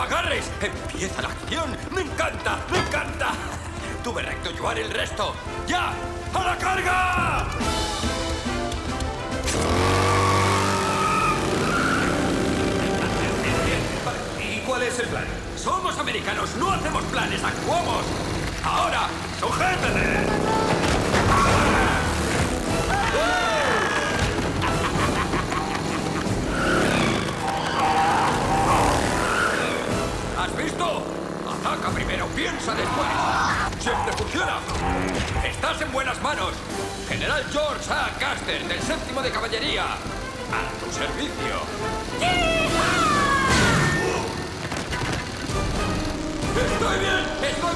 agarres! ¡Empieza la acción! ¡Me encanta! ¡Me encanta! Tuve recto llevar el resto. ¡Ya! ¡A la carga! ¿Y cuál es el plan? Somos americanos, no hacemos planes, actuamos. Ahora, sujétele. ¿Has visto? Ataca primero, piensa después. Siempre funciona. Estás en buenas manos. General George A. Caster, del séptimo de caballería. A tu servicio. ¡Estoy bien! ¡Estoy